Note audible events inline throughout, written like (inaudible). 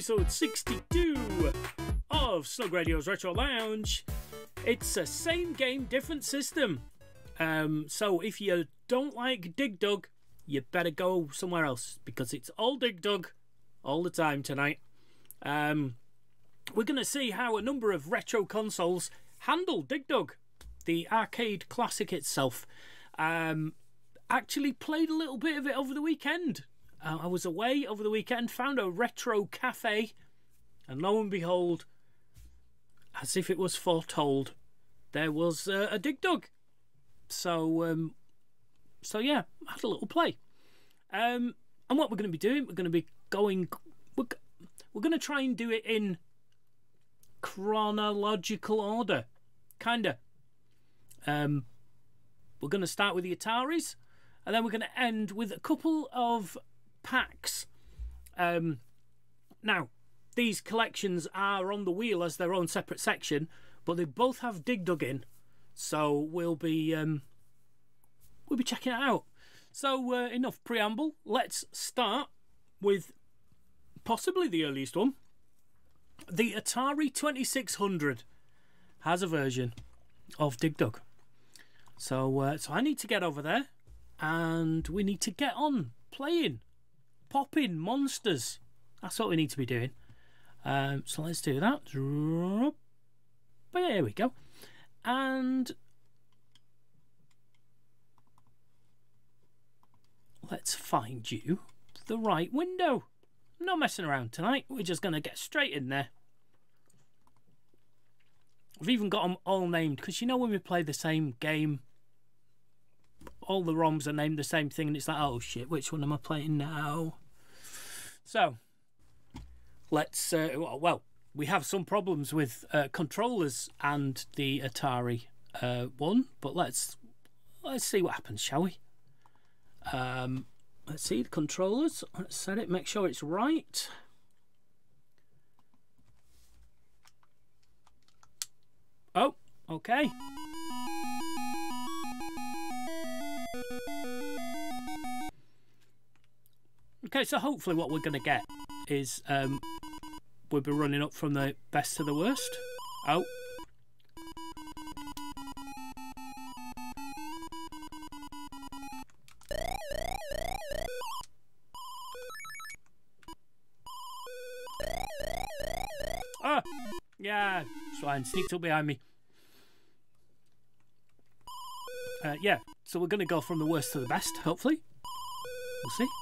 episode 62 of Snugradio's Retro Lounge. It's a same game, different system. Um, so if you don't like Dig Dug, you better go somewhere else because it's all Dig Dug all the time tonight. Um, we're going to see how a number of retro consoles handle Dig Dug, the arcade classic itself. Um, actually played a little bit of it over the weekend. Uh, I was away over the weekend, found a retro cafe, and lo and behold, as if it was foretold, there was uh, a Dig Dug. So, um, so yeah, had a little play. Um, and what we're going to be doing, we're going to be going, we're, we're going to try and do it in chronological order, kinda. Um, we're going to start with the Ataris, and then we're going to end with a couple of packs. Um, now, these collections are on the wheel as their own separate section, but they both have Dig Dug in, so we'll be um, we'll be checking it out. So, uh, enough preamble. Let's start with possibly the earliest one. The Atari 2600 has a version of Dig Dug. So, uh, so I need to get over there, and we need to get on playing, popping monsters. That's what we need to be doing. Um, so let's do that. But here we go, and let's find you the right window. No messing around tonight. We're just going to get straight in there. I've even got them all named because you know when we play the same game, all the ROMs are named the same thing, and it's like, oh shit, which one am I playing now? So, let's. Uh, well, we have some problems with uh, controllers and the Atari uh, one, but let's let's see what happens, shall we? Um, let's see the controllers. Let's set it. Make sure it's right. Oh, okay. Okay, so hopefully what we're going to get is um, we'll be running up from the best to the worst. Oh. Ah! Yeah, swine sneaked up behind me. Uh, yeah, so we're going to go from the worst to the best, hopefully. We'll see.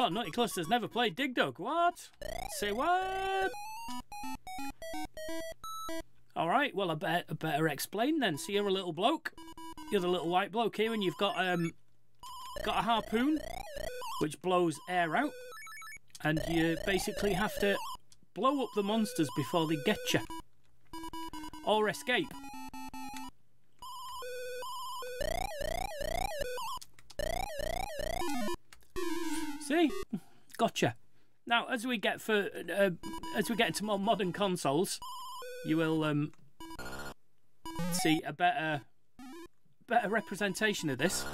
Oh, Naughty Cluster's never played Dig Dug. What? Say what? Alright, well, I, bet, I better explain then. So you're a little bloke. You're the little white bloke here, and you've got um, got a harpoon, which blows air out. And you basically have to blow up the monsters before they get you. Or escape. Gotcha. Now, as we get for uh, as we get into more modern consoles, you will um, see a better better representation of this.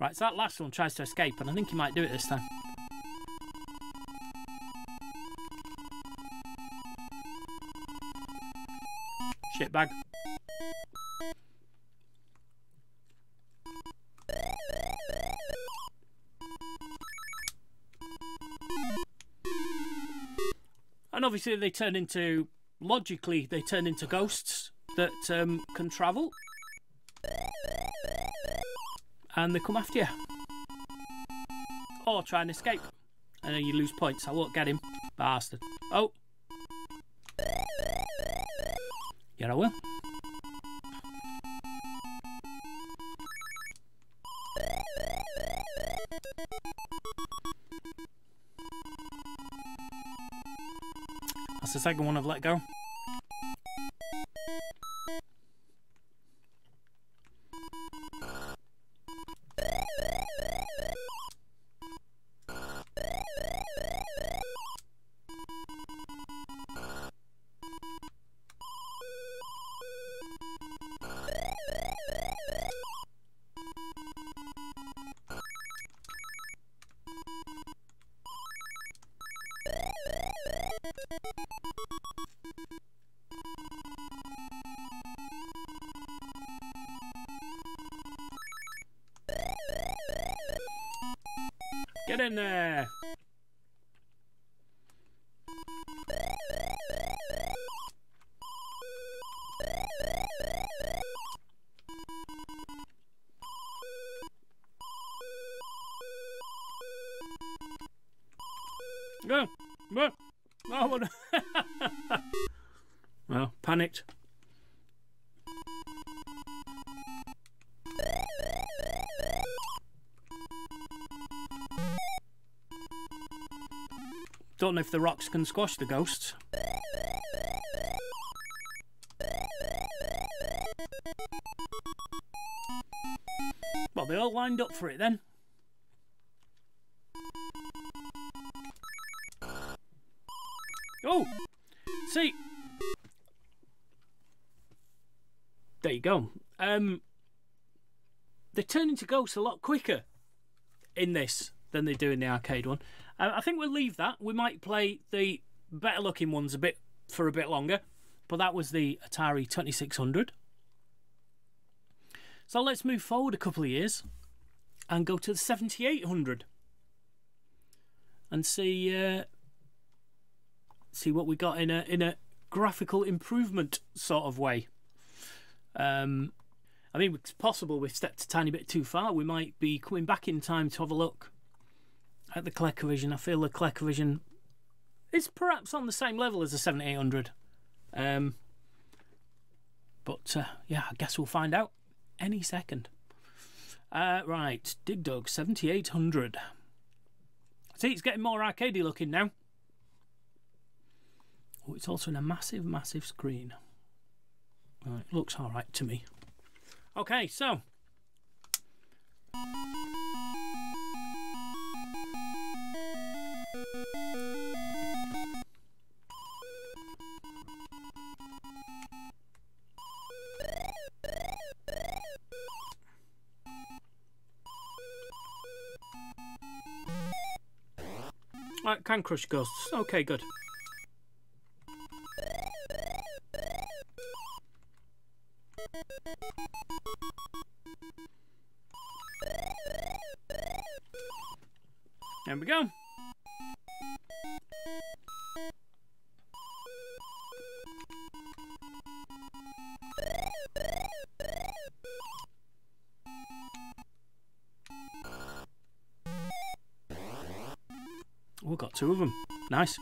Right, so that last one tries to escape, and I think he might do it this time. Shitbag. And obviously they turn into, logically, they turn into ghosts that um, can travel. And they come after you. Or try and escape. And then you lose points. I won't get him. Bastard. Oh. Yeah, I will. that's the second one I've let go. In there. Go. Go. Oh, well, panicked. Don't know if the rocks can squash the ghosts. Well, they all lined up for it then. Oh! See! There you go. Um, they turn into ghosts a lot quicker in this than they do in the arcade one. I think we'll leave that. We might play the better looking ones a bit for a bit longer, but that was the Atari 2600. So let's move forward a couple of years and go to the 7800 and see uh, see what we got in a in a graphical improvement sort of way. Um, I mean, it's possible we've stepped a tiny bit too far. We might be coming back in time to have a look at the ColecoVision. I feel the ColecoVision is perhaps on the same level as the 7800. Um, but uh, yeah, I guess we'll find out any second. Uh, right, Dig Dug 7800. See, it's getting more arcadey looking now. Oh, it's also in a massive, massive screen. Right, looks alright to me. Okay, so. Can crush ghosts. Okay, good. Two of them. Nice.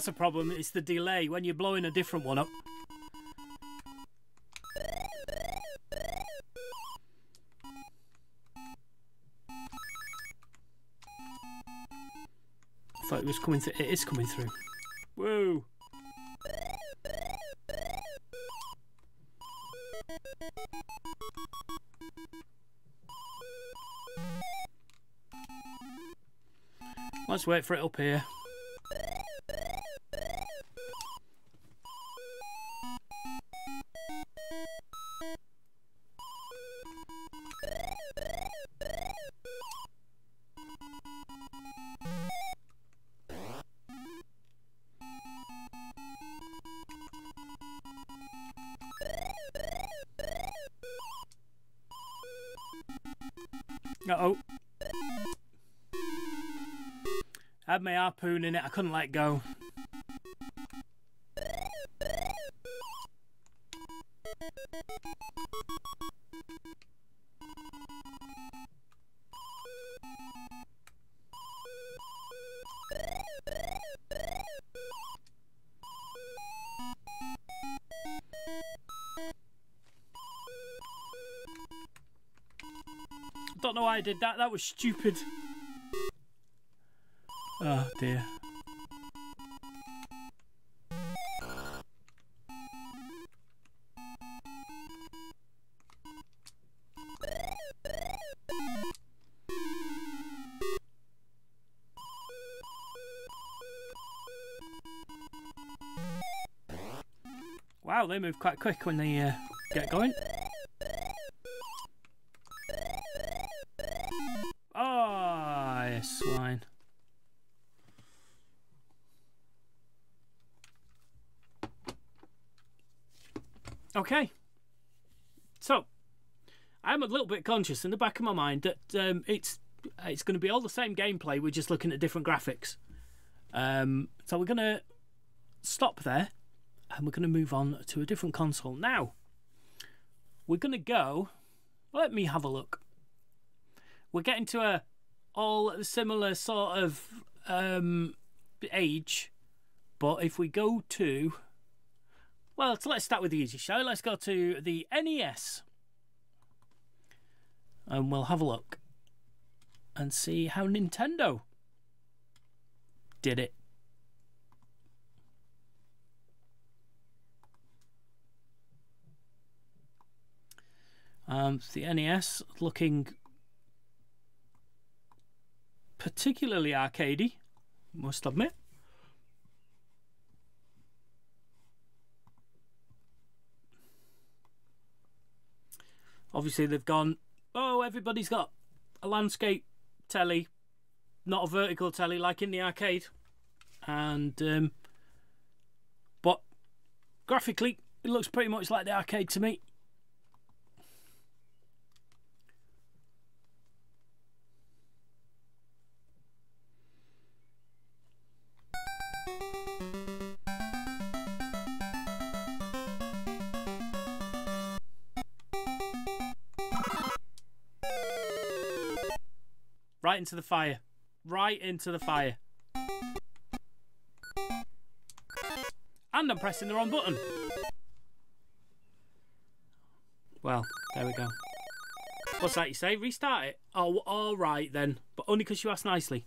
That's a problem. It's the delay when you're blowing a different one up. I thought it was coming through. It is coming through. Whoa. Let's wait for it up here. Had my harpoon in it, I couldn't let go. Don't know why I did that, that was stupid. Oh dear. Er- wow, they move quite quick when they uh, get going. Little bit conscious in the back of my mind that um, it's it's going to be all the same gameplay. We're just looking at different graphics. Um, so we're going to stop there, and we're going to move on to a different console now. We're going to go. Let me have a look. We're getting to a all similar sort of um, age, but if we go to well, so let's start with the easy show. Let's go to the NES. And we'll have a look and see how Nintendo did it. Um, the NES looking particularly arcadey, must admit. Obviously, they've gone, everybody's got a landscape telly, not a vertical telly like in the arcade. And, um, but graphically, it looks pretty much like the arcade to me. Into the fire. Right into the fire. And I'm pressing the wrong button. Well, there we go. What's that you say? Restart it? Oh, all right then. But only because you asked nicely.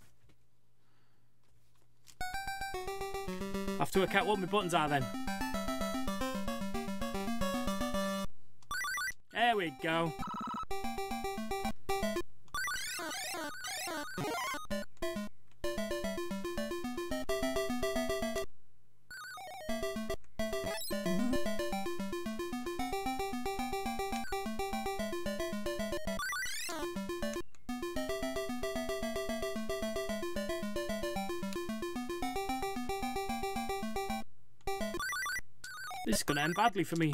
I have to work out what my buttons are then. There we go. Badly for me.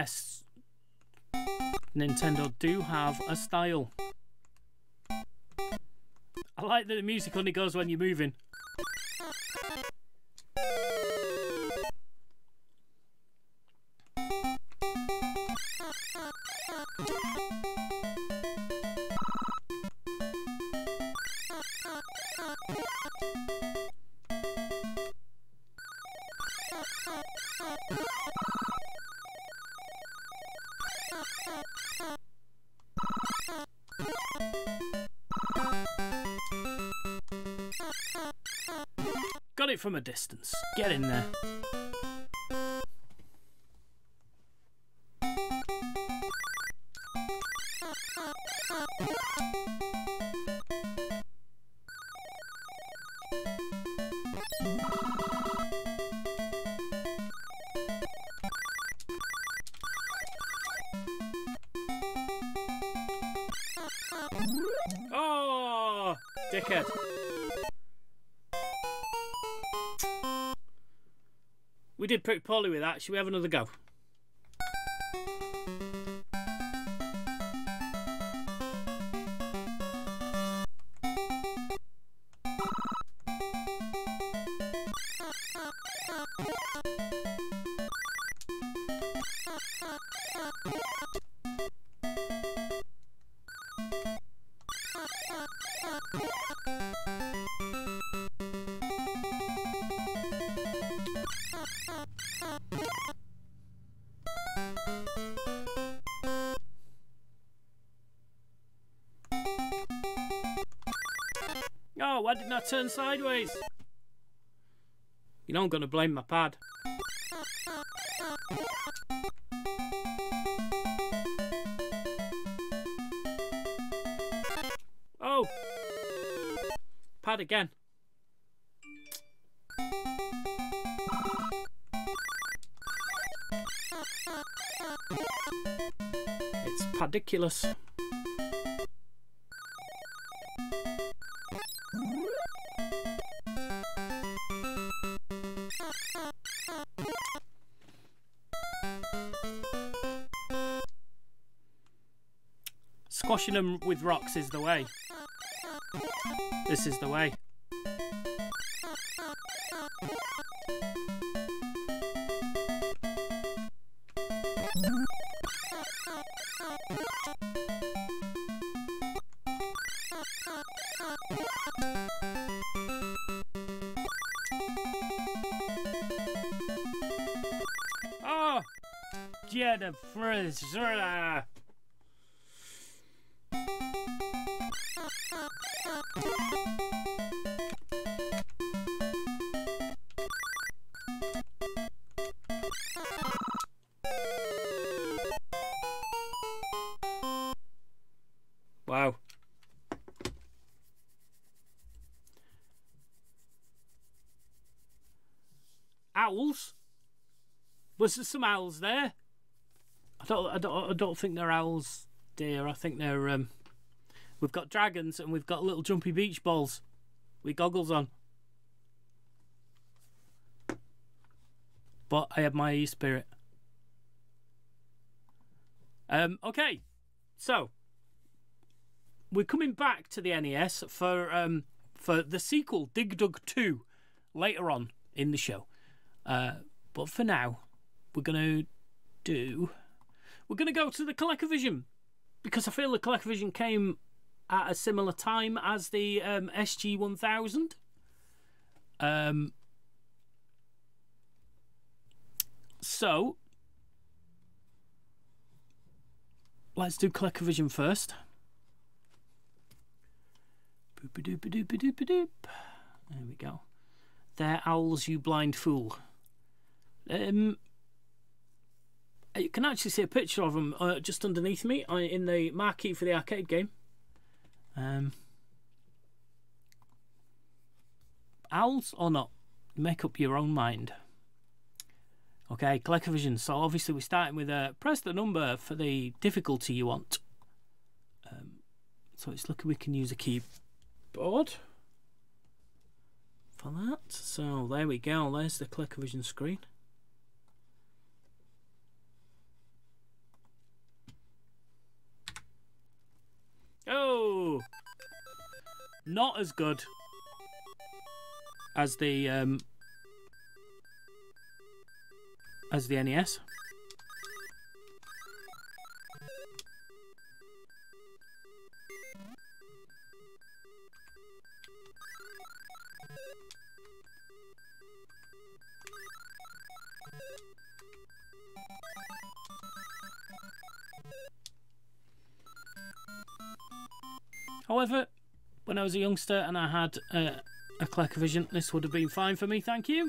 Yes. Nintendo do have a style. I like that the music only goes when you're moving. From a distance. Get in there. Pretty poorly with that. Should we have another go? I turn sideways? You know I'm going to blame my pad. Oh! Pad again. It's padiculous. Squashing them with rocks is the way. This is the way. Oh! Jennifer Wow. Owls? Was there some owls there? I don't. I don't. I don't think they're owls, dear. I think they're. Um, we've got dragons and we've got little jumpy beach balls with goggles on. But I admire your spirit. Um. Okay. So we're coming back to the NES for um for the sequel Dig Dug 2 later on in the show. Uh, but for now, we're gonna do we're gonna go to the ColecoVision because I feel the ColecoVision came at a similar time as the um, SG 1000. Um, so let's do ColecoVision first. Boop doop doop doop doop. There we go. There, owls, you blind fool. Um, you can actually see a picture of them uh, just underneath me uh, in the marquee for the arcade game. Um, owls or not? Make up your own mind. Okay, ColecoVision. So obviously we're starting with uh, press the number for the difficulty you want. Um, so it's looking we can use a keyboard for that. So there we go, there's the ColecoVision screen. Oh! Not as good as the um, as the NES. However, when I was a youngster and I had uh, a ColecoVision, this would have been fine for me, thank you.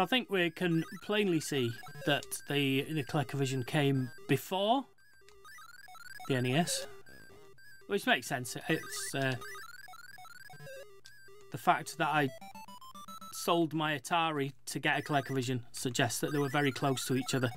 So I think we can plainly see that the the ColecoVision came before the NES, which makes sense. It's uh, the fact that I sold my Atari to get a ColecoVision suggests that they were very close to each other.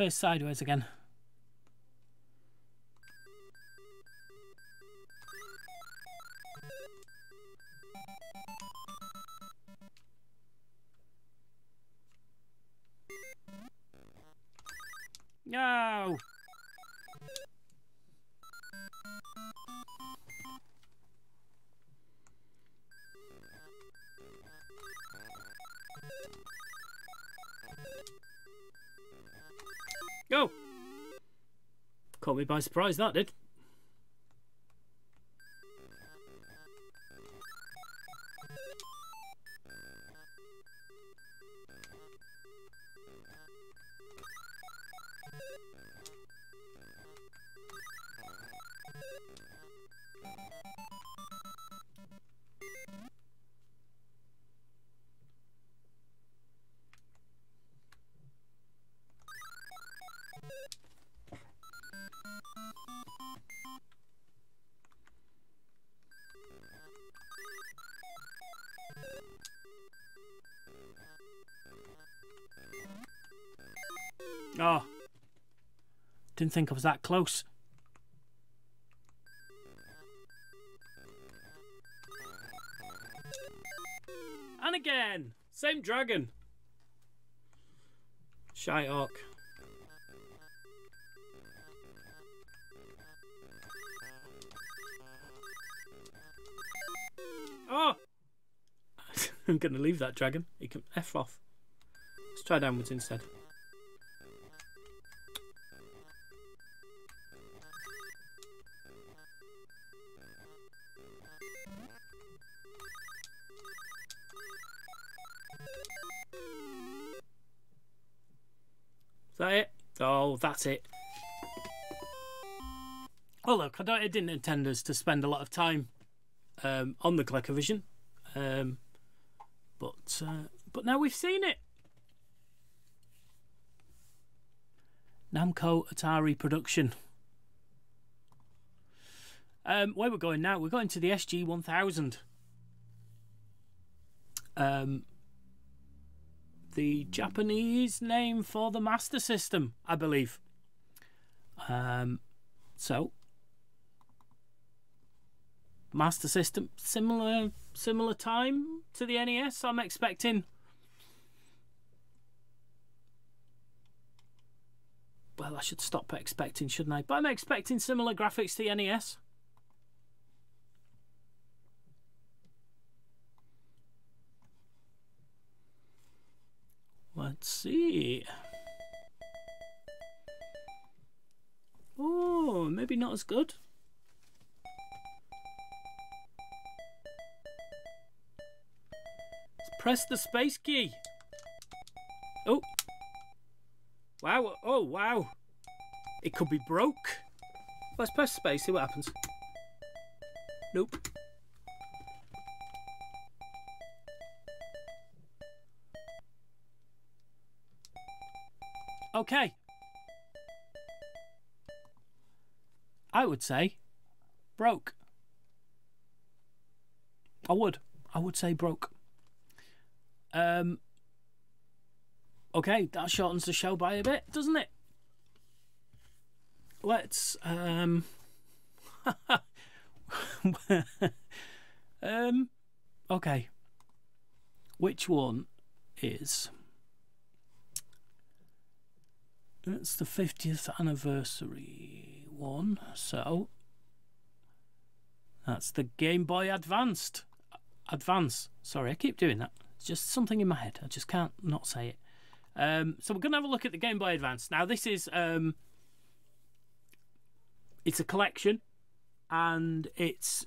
Face sideways again. By surprise, that did. Oh. Didn't think I was that close. And again! Same dragon. Shy Orc. Oh! (laughs) I'm going to leave that dragon. He can F off. Let's try downwards instead. It. Oh look, I, don't, I didn't intend us to spend a lot of time um, on the ColecoVision, um, but uh, but now we've seen it. Namco Atari production. Um, where we're going now? We're going to the SG 1000. Um, the Japanese name for the Master System, I believe. Um, so, Master System, similar similar time to the NES. I'm expecting. Well, I should stop expecting, shouldn't I? But I'm expecting similar graphics to the NES. Let's see. Maybe not as good. Let's press the space key. Oh. Wow. Oh, wow. It could be broke. Let's press space, see what happens. Nope. Okay. I would say broke. I would. I would say broke. Um. Okay, that shortens the show by a bit, doesn't it? Let's um. (laughs) um. Okay. Which one is? It's the 50th anniversary one, so that's the Game Boy Advanced. Advance. Sorry, I keep doing that. It's just something in my head. I just can't not say it. Um, so we're going to have a look at the Game Boy Advance. Now, this is um, it's a collection, and it's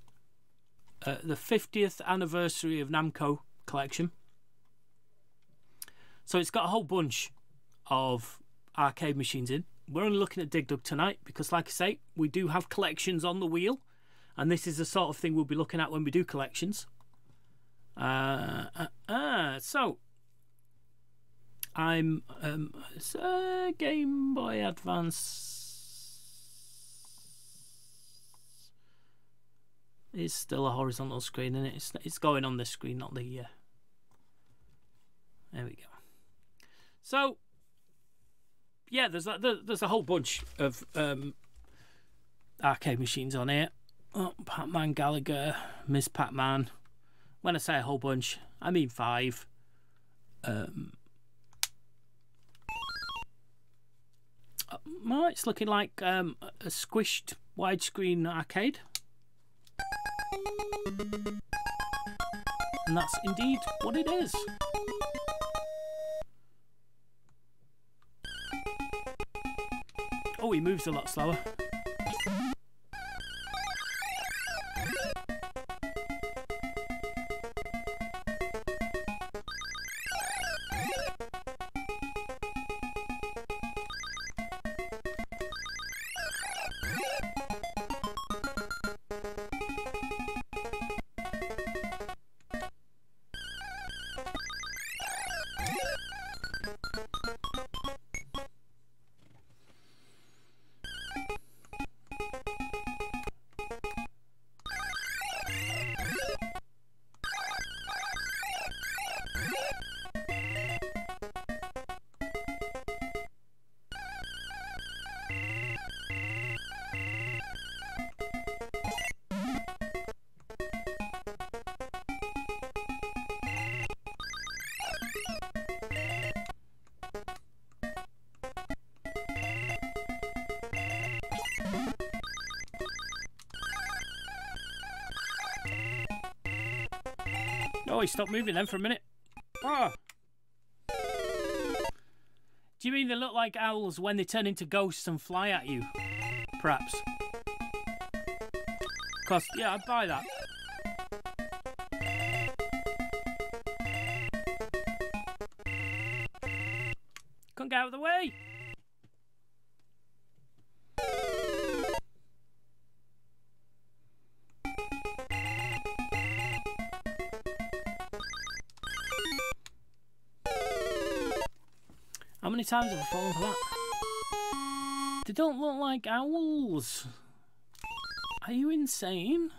uh, the 50th anniversary of Namco collection. So it's got a whole bunch of arcade machines in. We're only looking at Dig Dug tonight because, like I say, we do have collections on the wheel, and this is the sort of thing we'll be looking at when we do collections. Uh, uh, uh so I'm um, Game Boy Advance is still a horizontal screen, and it? it's it's going on this screen, not the. Uh... There we go. So yeah, there's a, there's a whole bunch of um, arcade machines on here. Oh, Pac-Man Galaga, Miss Pac-Man. When I say a whole bunch, I mean five. Um, well, it's looking like um, a squished widescreen arcade. And that's indeed what it is. He moves a lot slower. Oh, he stopped moving then for a minute. Oh. Do you mean they look like owls when they turn into ghosts and fly at you? Perhaps. Cause yeah, I'd buy that. Times I fallen for that? They don't look like owls. Are you insane?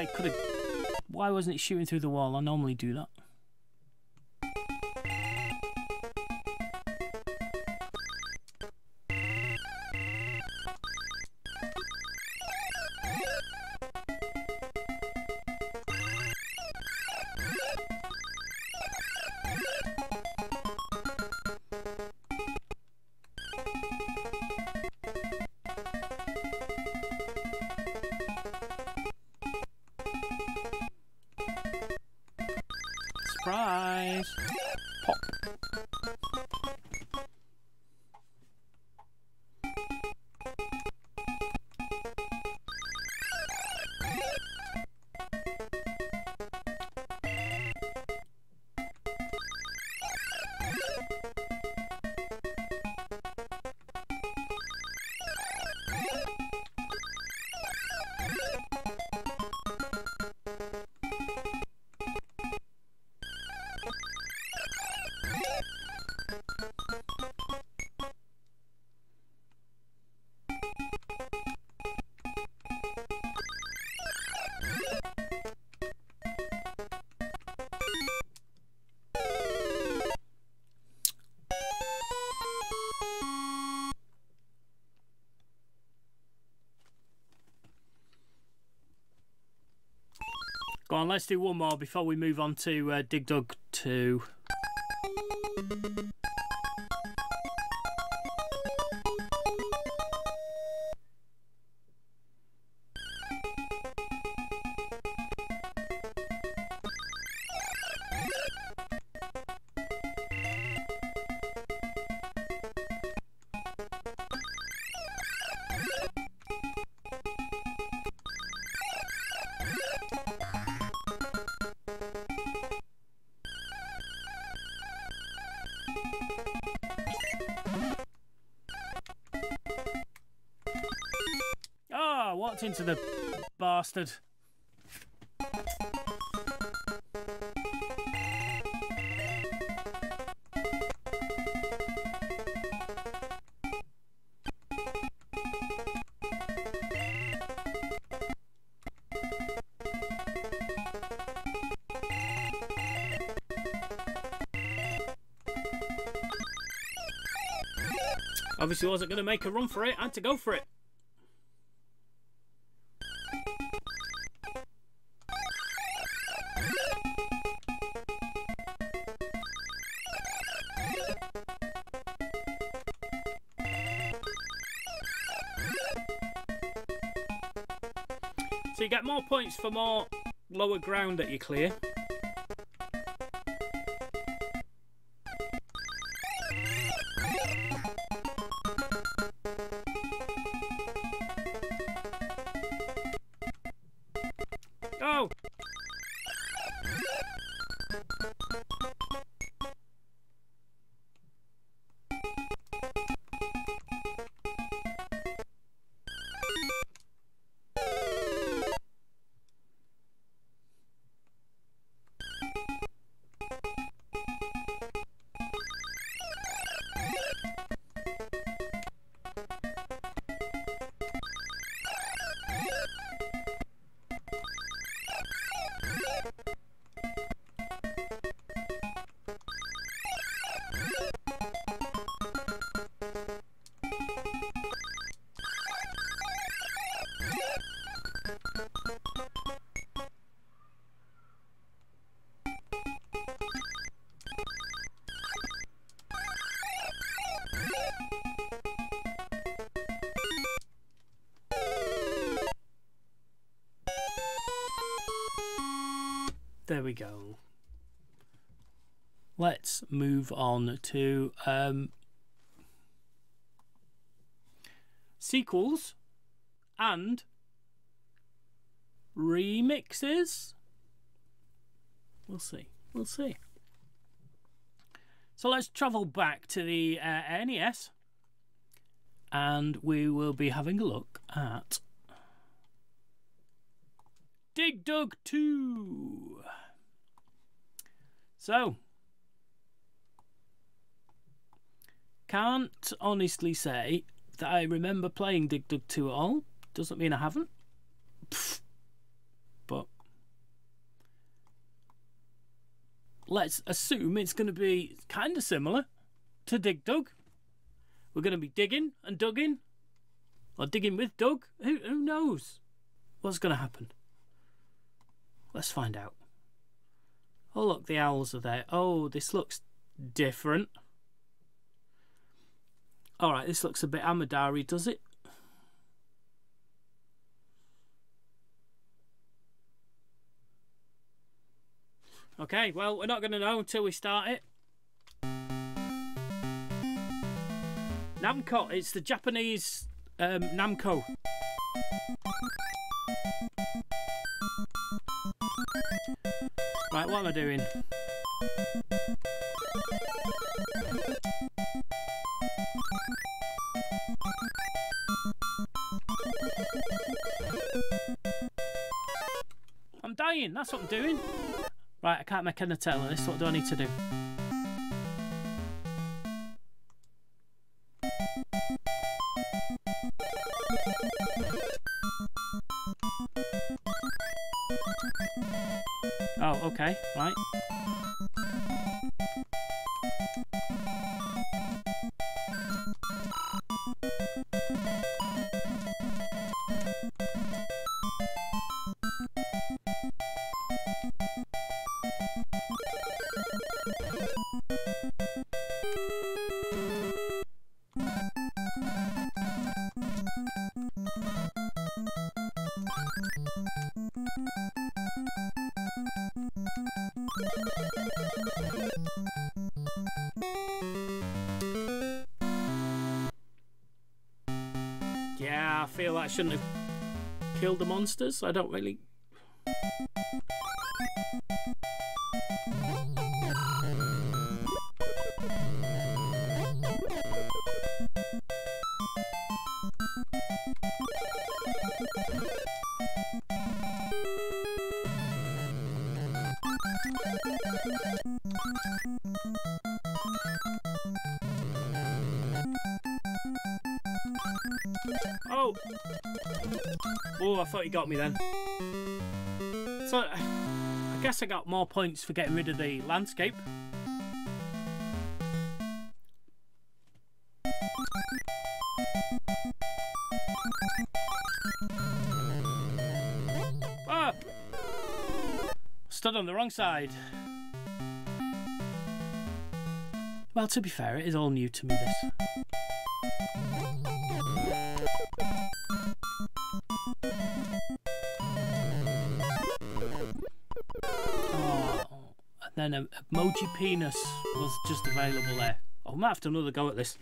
I could have... Why wasn't it shooting through the wall? I normally do that. On, let's do one more before we move on to uh, Dig Dug 2. Into the bastard. Obviously wasn't going to make a run for it, I had to go for it. Points for more lower ground that you clear. Move on to um, sequels and remixes. We'll see. We'll see. So let's travel back to the uh, NES and we will be having a look at Dig Dug 2. So, can't honestly say that I remember playing Dig Dug 2 at all. Doesn't mean I haven't. But let's assume it's going to be kind of similar to Dig Dug. We're going to be digging and dugging, or digging with Doug. Who, who knows what's going to happen? Let's find out. Oh, look, the owls are there. Oh, this looks different. Alright, this looks a bit Amadari, does it? Okay, well, we're not going to know until we start it. Namco, it's the Japanese um, Namco. Right, what am I doing? I'm dying, that's what I'm doing. Right, I can't make a Nutella this, what do I need to do? Oh, okay, right. Monsters. I don't really... Oh! Oh, I thought you got me then. So, I guess I got more points for getting rid of the landscape. Ah! Stood on the wrong side. Well, to be fair, it is all new to me, this. Then emoji penis was just available there. I might have to another go at this.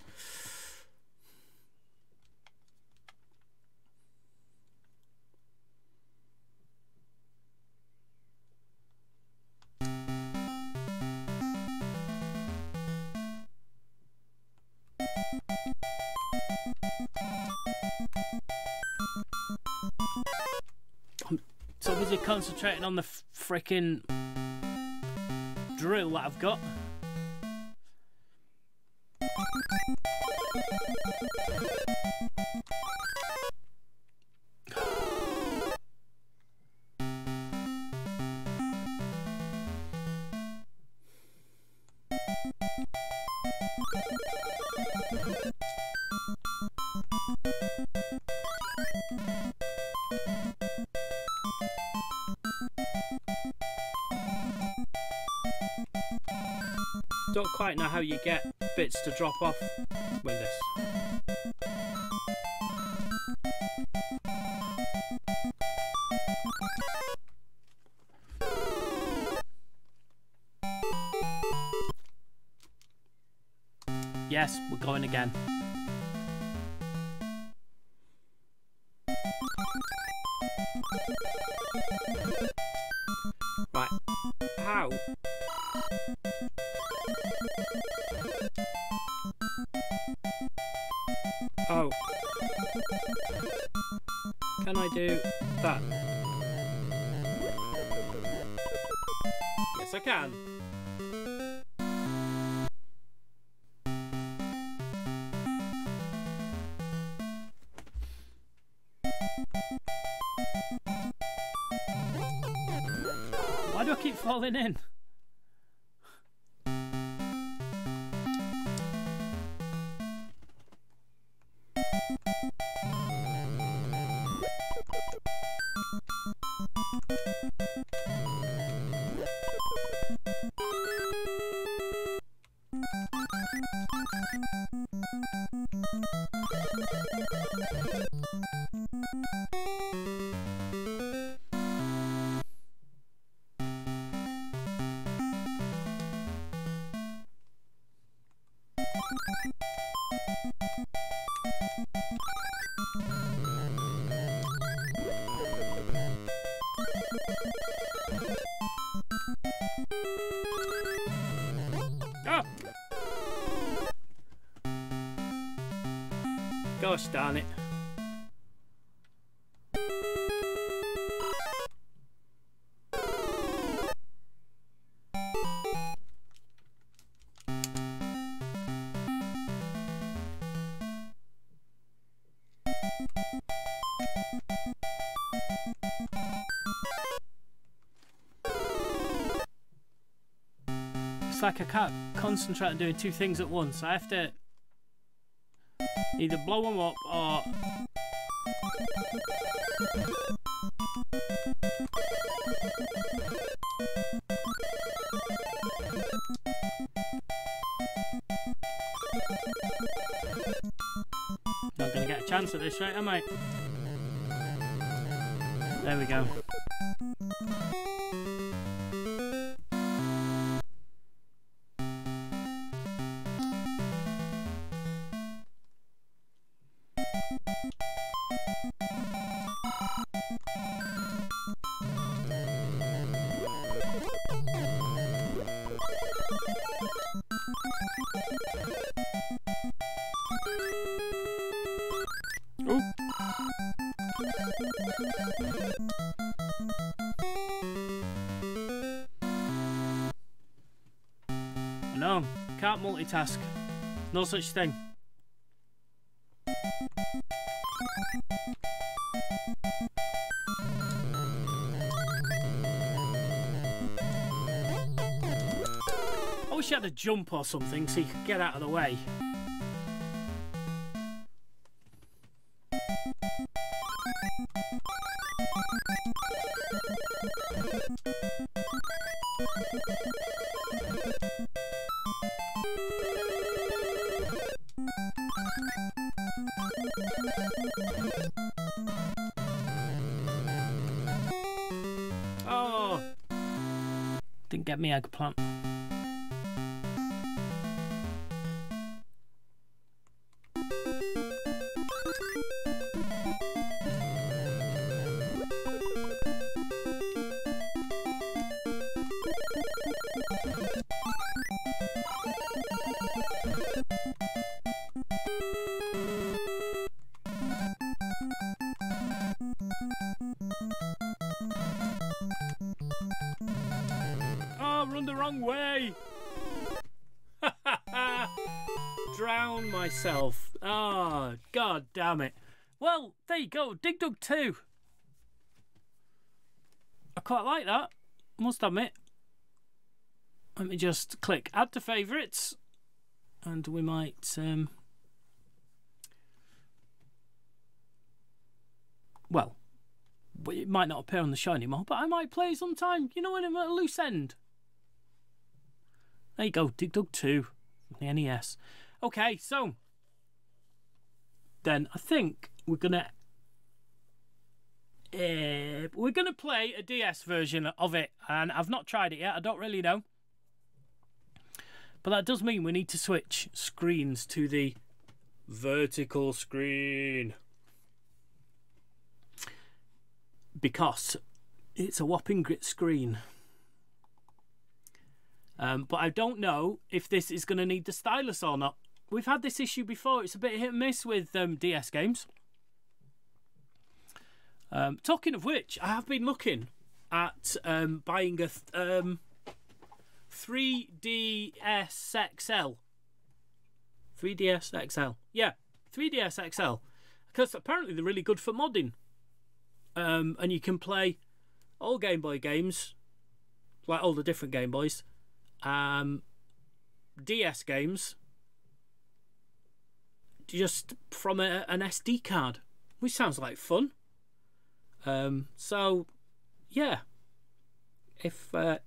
I'm so busy concentrating on the freaking drill that I've got. You get bits to drop off that? Yes, I can. Why do I keep falling in? Like I can't concentrate on doing two things at once. I have to either blow them up or not gonna get a chance at this, right? Am I? There we go. No, can't multitask. No such thing. I wish you had a jump or something so you could get out of the way. Didn't get quite like that, must admit. Let me just click add to favourites and we might um, well it might not appear on the show anymore but I might play sometime you know when I'm at a loose end there you go Dig Dug 2 the NES okay so then I think we're gonna uh, we're gonna play a DS version of it and I've not tried it yet I don't really know but that does mean we need to switch screens to the vertical screen. Because it's a whopping grit screen. Um, but I don't know if this is going to need the stylus or not. We've had this issue before. It's a bit hit and miss with um, DS games. Um, talking of which, I have been looking at um, buying a um, 3DS XL. 3DS XL. Yeah, 3DS XL. Because apparently they're really good for modding. Um, and you can play all Game Boy games, like all the different Game Boys, um, DS games, just from a, an SD card, which sounds like fun. Um, so, yeah, if uh,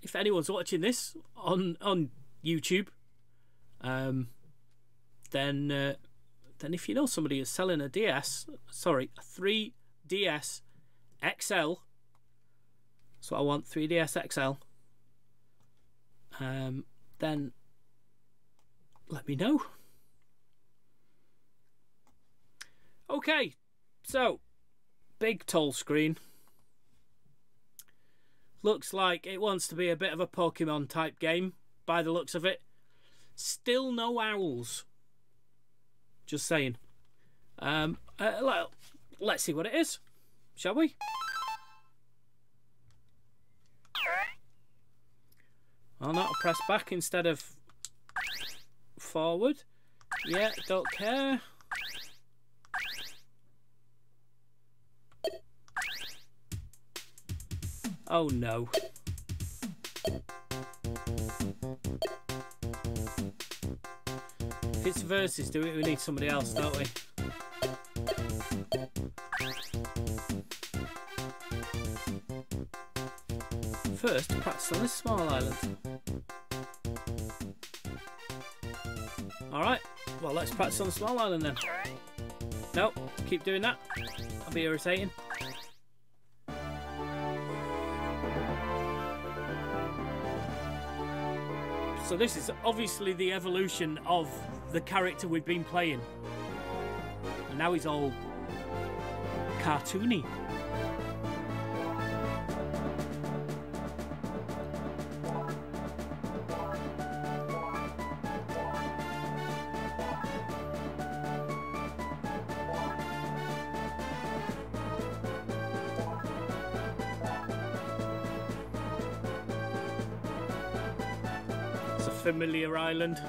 if anyone's watching this on on YouTube, um, then uh, then if you know somebody who's selling a DS, sorry, a 3DS XL, so I want 3DS XL, um, then let me know. Okay, so big tall screen looks like it wants to be a bit of a Pokemon type game by the looks of it. Still no owls. Just saying. Um, uh, let's see what it is, shall we? I'll not press back instead of forward. Yeah, don't care. Oh no. If it's versus, do we, we need somebody else, don't we? First, practice on this small island. Alright, well let's practice on the small island then. Nope, keep doing that. I'll be irritating. So this is obviously the evolution of the character we've been playing. And now he's all cartoony. Familiar island.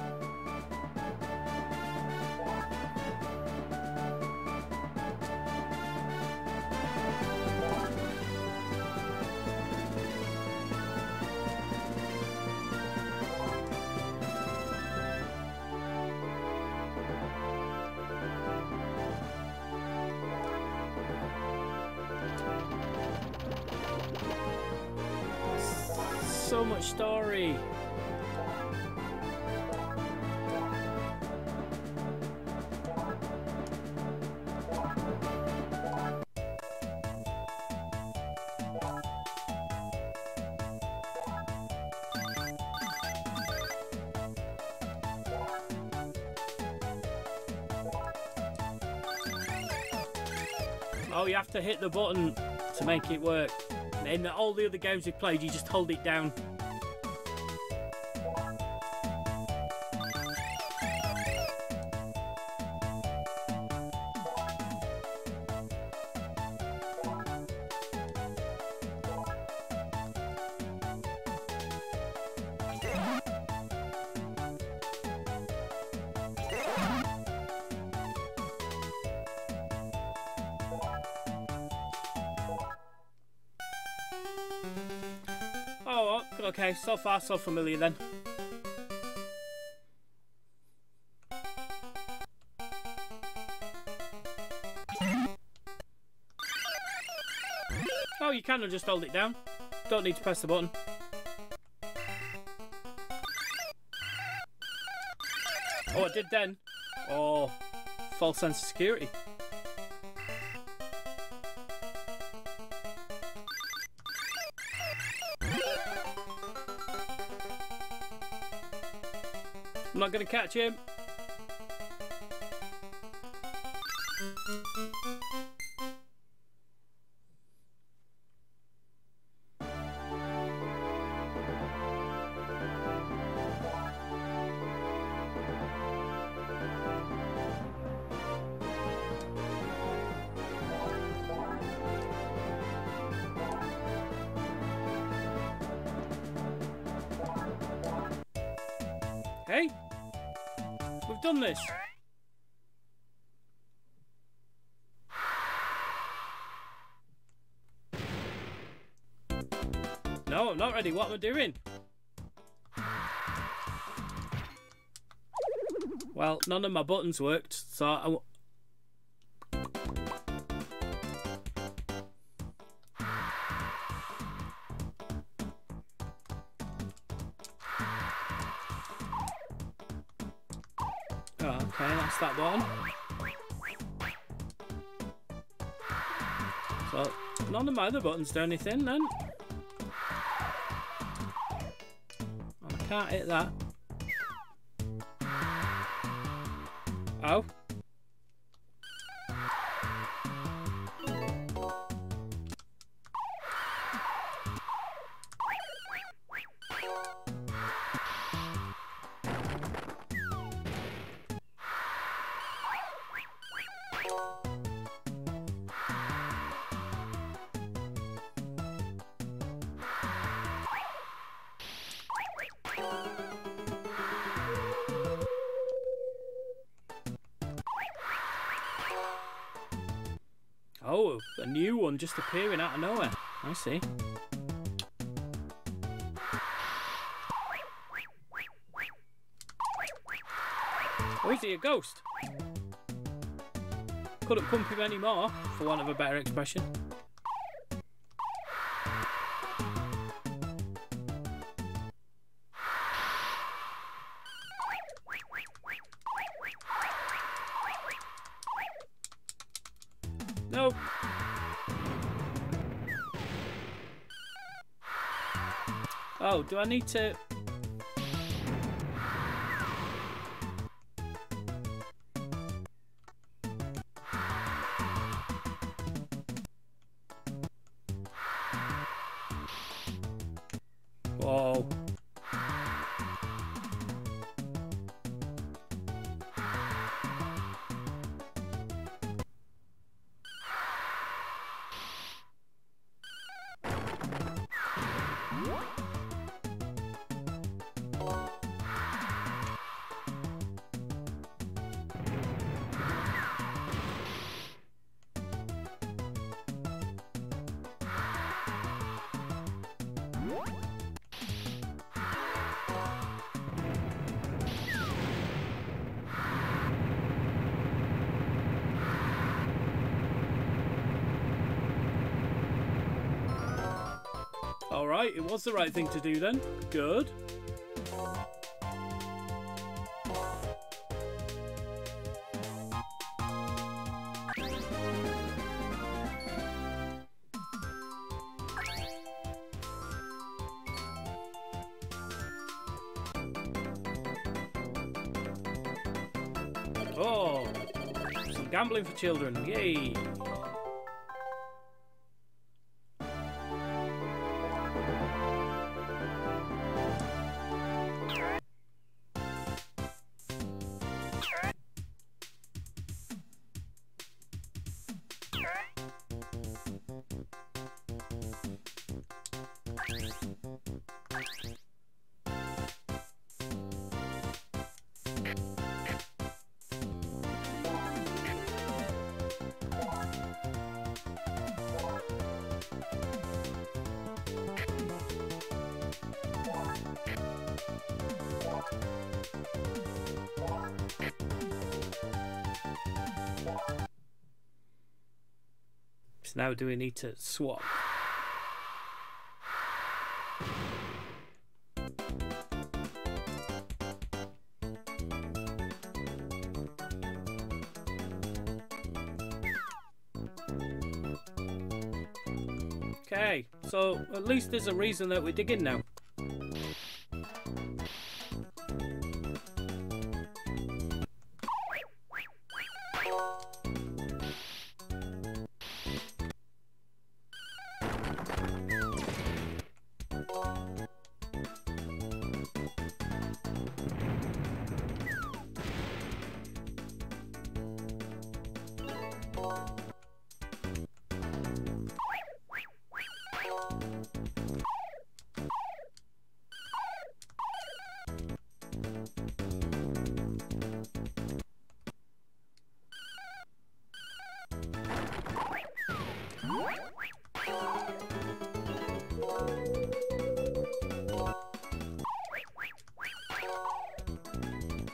Button to make it work. In all the other games we've played, you just hold it down. Far, so familiar then. Oh, you can just hold it down. Don't need to press the button. Oh, I did then. Oh, false sense of security. Not going to catch him. Hey, we've done this. No, I'm not ready. What am I doing? Well, none of my buttons worked, so I. my other buttons do anything then. Oh, I can't hit that. Oh. Oh, just appearing out of nowhere. I see. Oh, is he a ghost? Couldn't pump him anymore, for want of a better expression. I need to? Alright, it was the right thing to do then. Good. Oh, some gambling for children. Yay. Now do we need to swap? Okay, so at least there's a reason that we're digging now.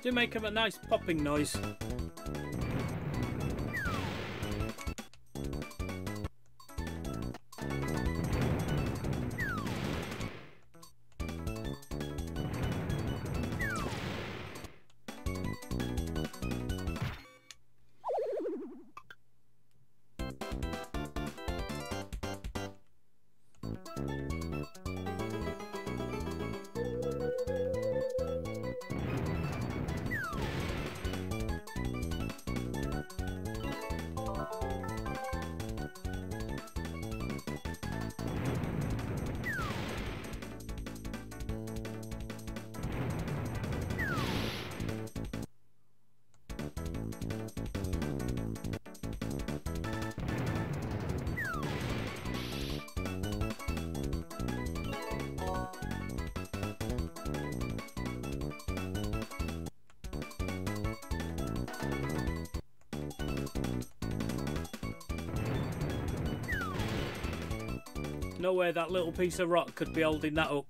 Do make a nice popping noise. No way that little piece of rock could be holding that up.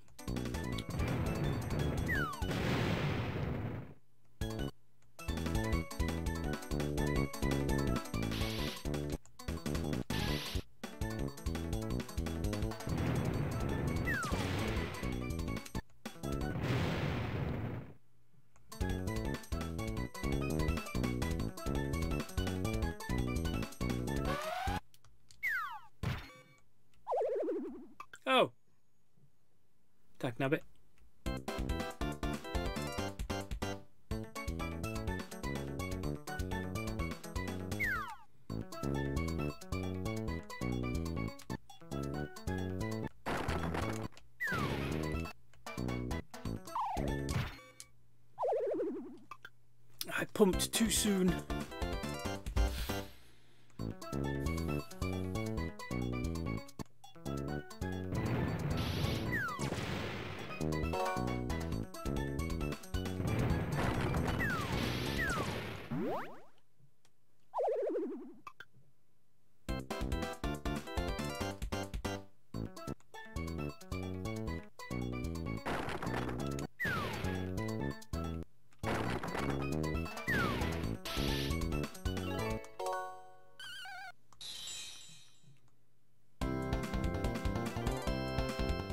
Pumped too soon.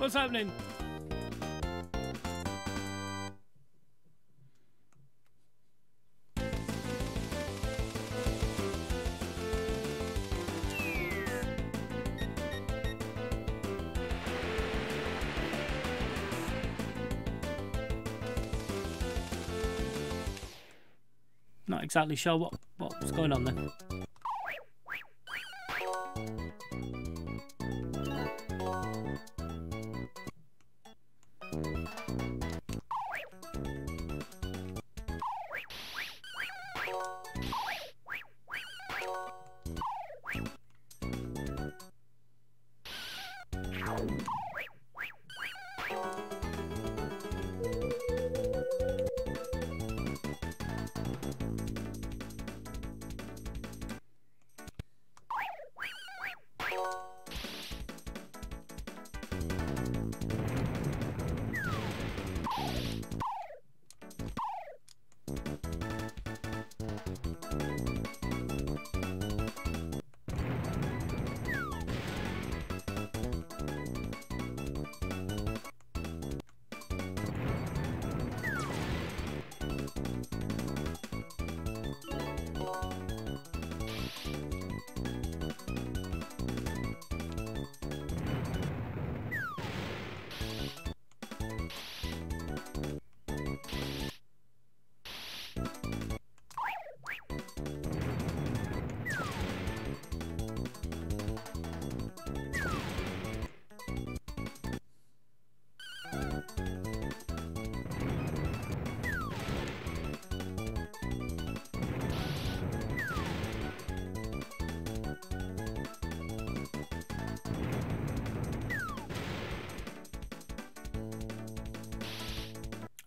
What's happening? Not exactly sure what, what's going on there.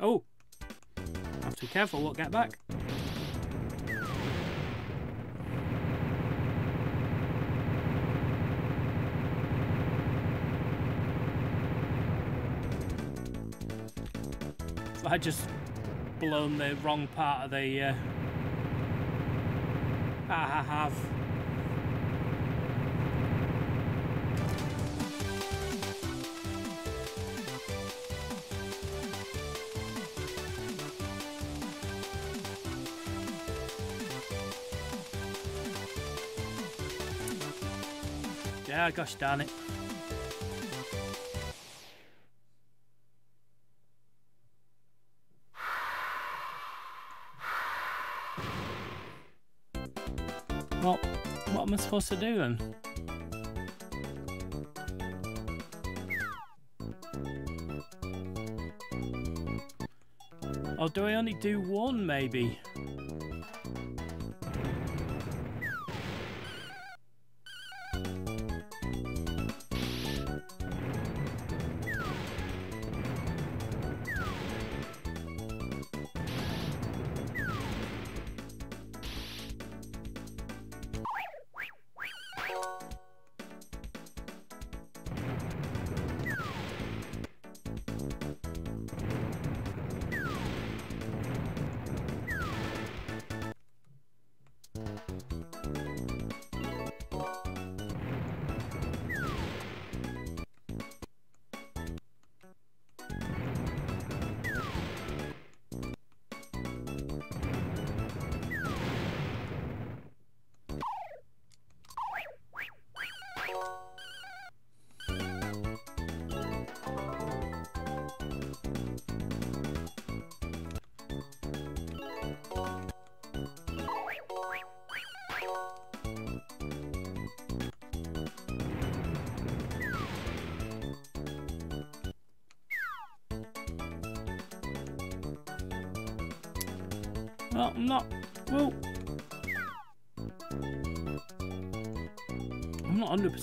Oh! Have to be careful what get back. I just blown the wrong part of the uh, I have Yeah, gosh darn it. Well, what am I supposed to do then? Or do I only do one maybe?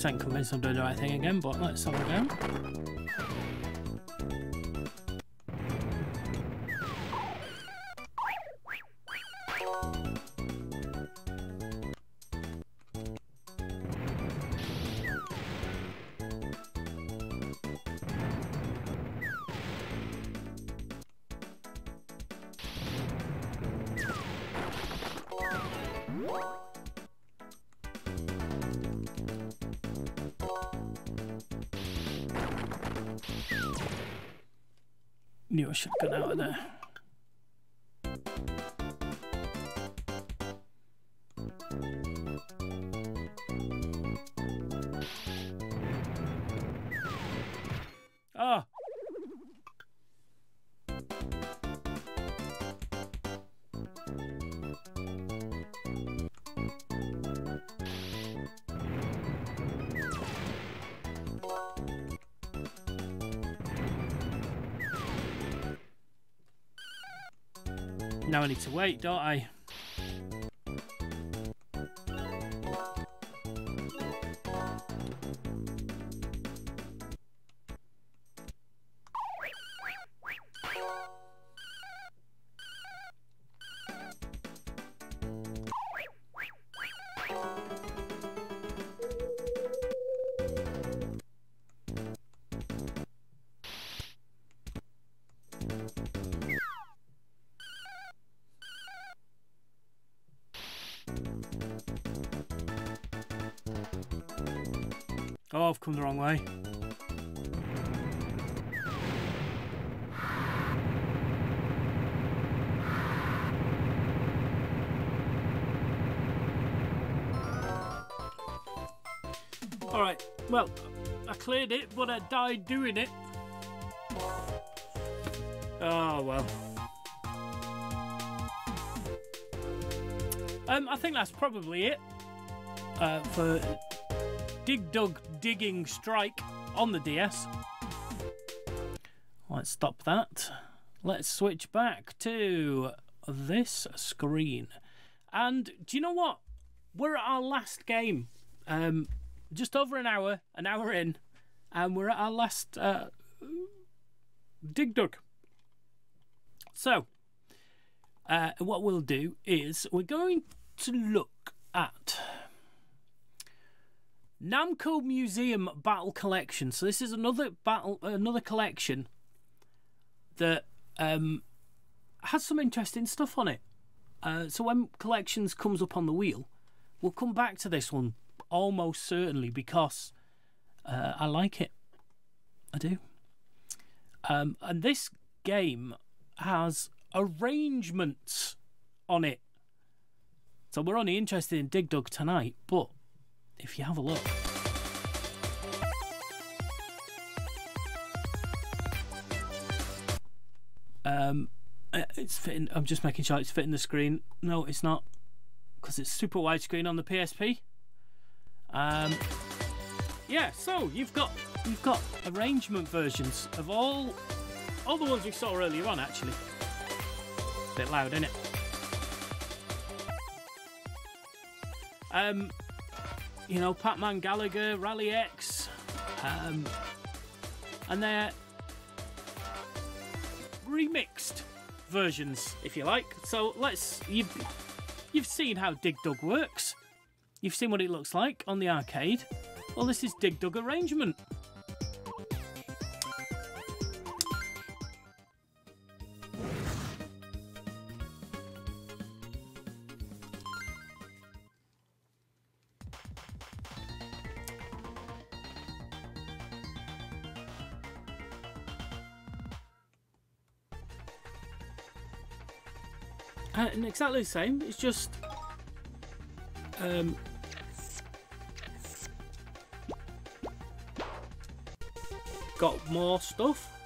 100% convinced I'm doing the right thing again, but let's have a go. Knew I should have out of there. Now I need to wait, don't I? Come the wrong way. Alright, well, I cleared it, but I died doing it. Oh, well. Um, I think that's probably it uh, for Dig Dug Digging Strike on the DS. Let's stop that. Let's switch back to this screen. And do you know what? We're at our last game. Um, just over an hour, an hour in, and we're at our last uh, Dig Dug. So, uh, what we'll do is we're going to look at Namco Museum Battle Collection. So this is another battle, another collection that um, has some interesting stuff on it. Uh, so when collections comes up on the wheel, we'll come back to this one almost certainly because uh, I like it. I do. Um, and this game has arrangements on it. So we're only interested in Dig Dug tonight, but if you have a look. Um, uh, it's fitting. I'm just making sure it's fitting the screen. No, it's not, because it's super widescreen on the PSP. Um, yeah. So you've got you've got arrangement versions of all all the ones we saw earlier on. Actually, bit loud, isn't it? Um, you know, Pac-Man Galaga, Rally X, um, and they're remixed versions, if you like. So let's you've you've seen how Dig Dug works. You've seen what it looks like on the arcade. Well, this is Dig Dug arrangement. Exactly the same. It's just um, got more stuff.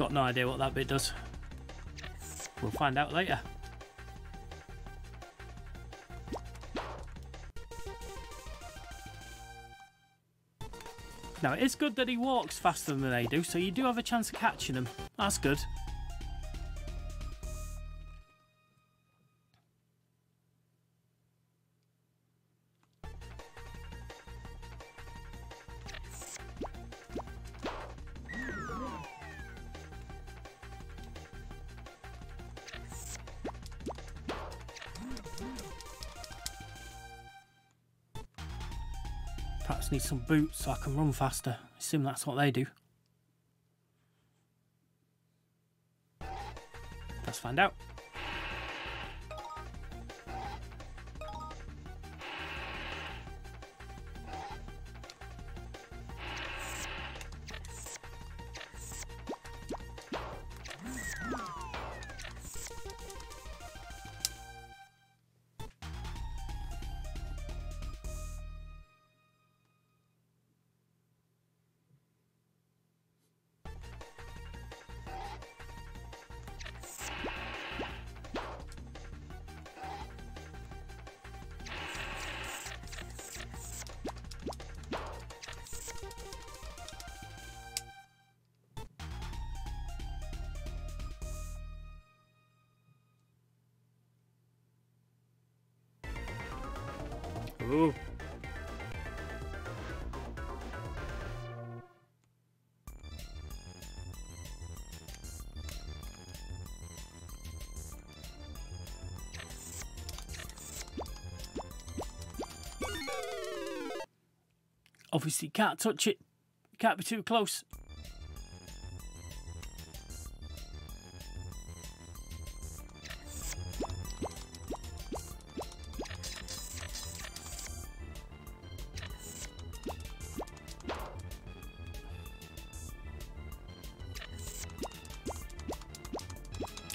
Got no idea what that bit does. We'll find out later. Now, it's good that he walks faster than they do, so you do have a chance of catching him. That's good. Some boots so I can run faster. I assume that's what they do. Let's find out. Obviously, can't touch it. Can't be too close.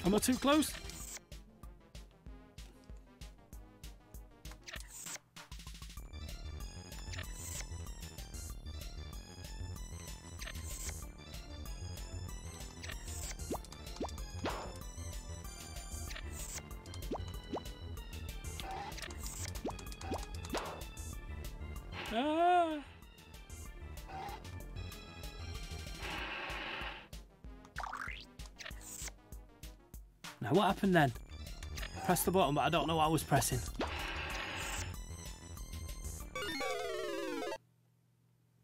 Am I too close? What happened then? Press the button, but I don't know what I was pressing.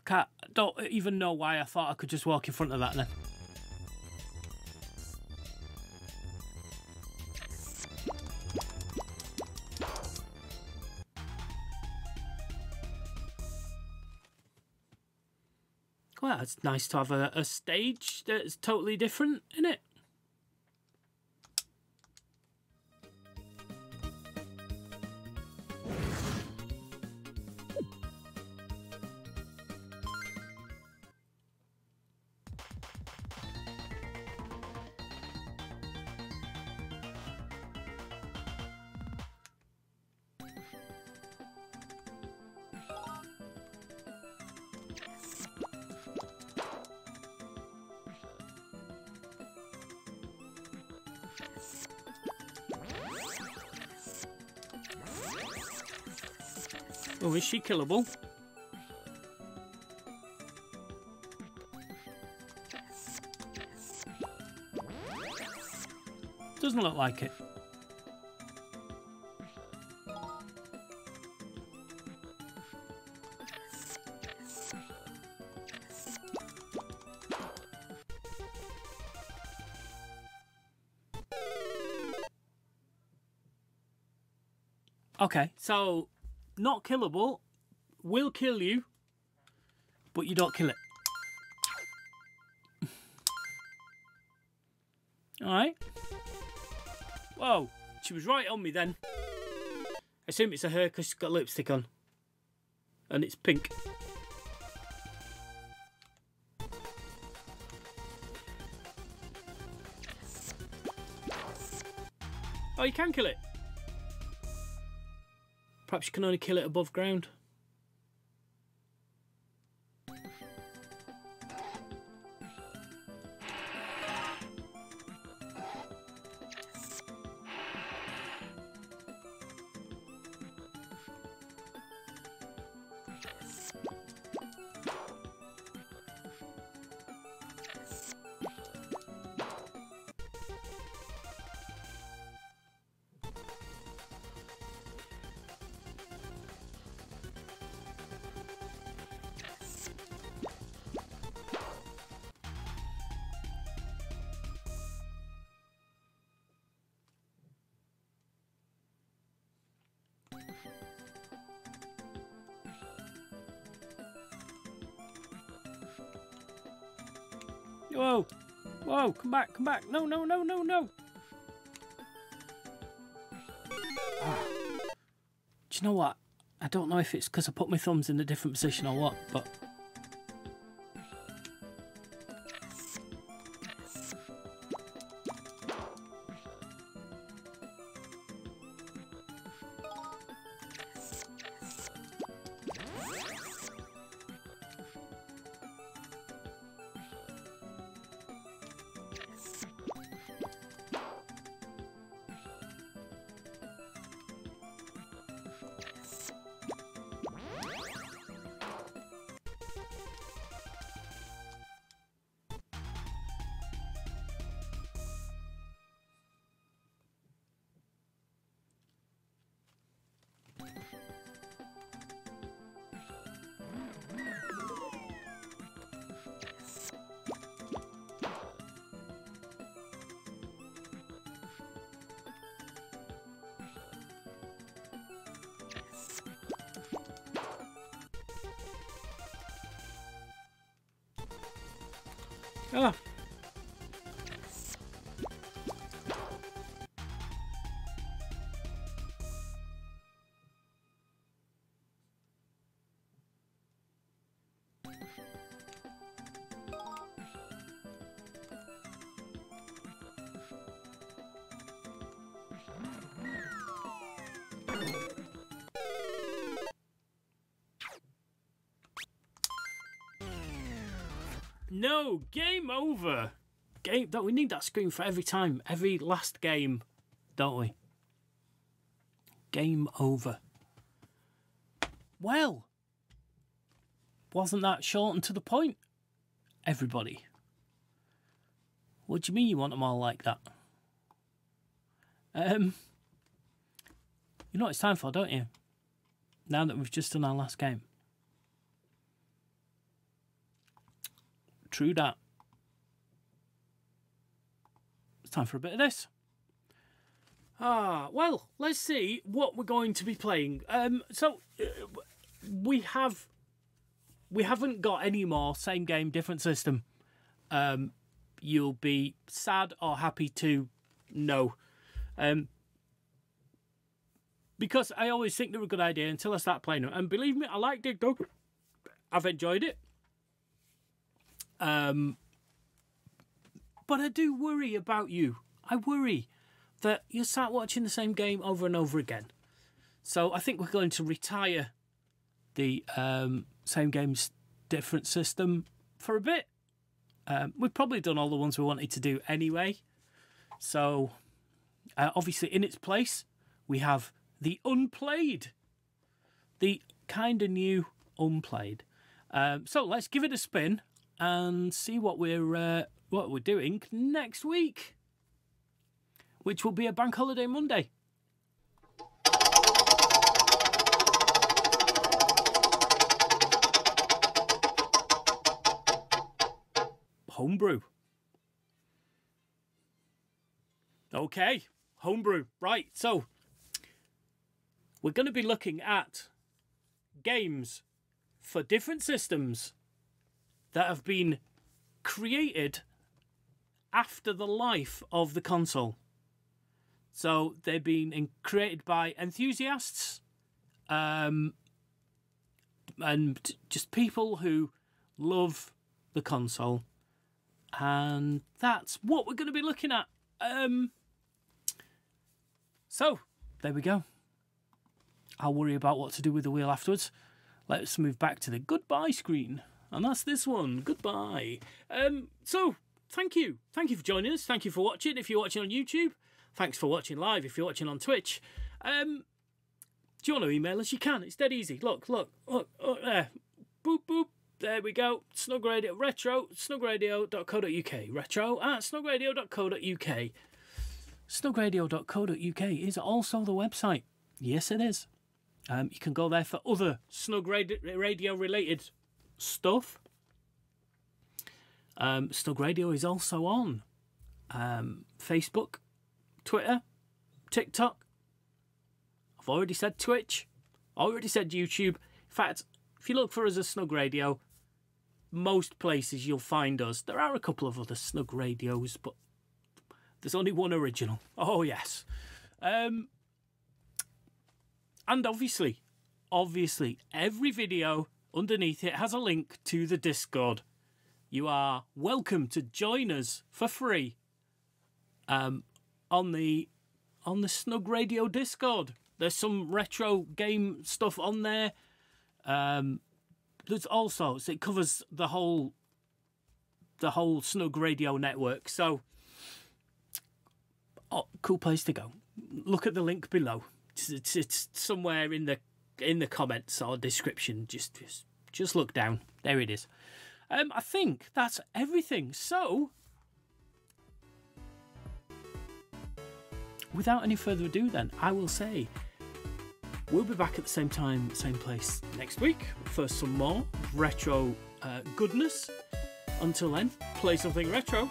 Can't, don't even know why I thought I could just walk in front of that then. Well, it's nice to have a, a stage that's totally different, isn't it? Is she killable? Doesn't look like it. Okay, so not killable, will kill you, but you don't kill it. (laughs) Alright. Whoa, she was right on me then. I assume it's a her because she's got lipstick on. And it's pink. Oh, you can kill it. Perhaps you can only kill it above ground. Come back, come back. No, no, no, no, no. Ah. Do you know what? I don't know if it's because I put my thumbs in a different position or what, but No, game over. Game. Don't we need that screen for every time, every last game, don't we? Game over. Well, wasn't that short and to the point? Everybody. What do you mean you want them all like that? Um, you know what it's time for, don't you? Now that we've just done our last game. True that. It's time for a bit of this. Ah, well, let's see what we're going to be playing. Um, so uh, we have we haven't got any more same game, different system. Um, you'll be sad or happy to know. Um, because I always think they're a good idea until I start playing them. And believe me, I like Dig Dug. I've enjoyed it. Um, but I do worry about you. I worry that you start watching the same game over and over again. So I think we're going to retire the um, same games, different system for a bit. Um, we've probably done all the ones we wanted to do anyway. So uh, obviously, in its place, we have the unplayed, the kind of new unplayed. Um, so let's give it a spin and see what we're uh, what we're doing next week, which will be a bank holiday Monday. Homebrew. Okay, homebrew. Right, so we're going to be looking at games for different systems that have been created after the life of the console. So they've been created by enthusiasts um, and just people who love the console. And that's what we're going to be looking at. Um, so, there we go. I'll worry about what to do with the wheel afterwards. Let's move back to the goodbye screen and that's this one. Goodbye. Um, so, thank you. Thank you for joining us. Thank you for watching. If you're watching on YouTube, thanks for watching live. If you're watching on Twitch, um, do you want to email us? You can. It's dead easy. Look, look, look, look there. Boop, boop. There we go. Snug Radio Retro, snugradio.co.uk. Retro at snugradio.co.uk. Snugradio.co.uk is also the website. Yes, it is. Um, you can go there for other Snug Radio related stuff. Um, Snug Radio is also on um, Facebook, Twitter, TikTok. I've already said Twitch, already said YouTube. In fact, if you look for us as Snug Radio, most places you'll find us. There are a couple of other Snug radios, but there's only one original. Oh yes. Um, and obviously, obviously, every video underneath it has a link to the Discord. You are welcome to join us for free um, on the on the Snug Radio Discord. There's some retro game stuff on there. Um, there's also it covers the whole the whole Snug Radio network. So, oh, cool place to go. Look at the link below. It's, it's, it's somewhere in the in the comments or description. Just just just look down. There it is. Um, I think that's everything. So, without any further ado, then I will say we'll be back at the same time, same place next week for some more retro uh, goodness. Until then, play something retro.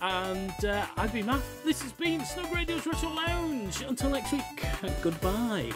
And uh, I've been Matt. This has been Snug Radio's Retro Lounge. Until next week, goodbye.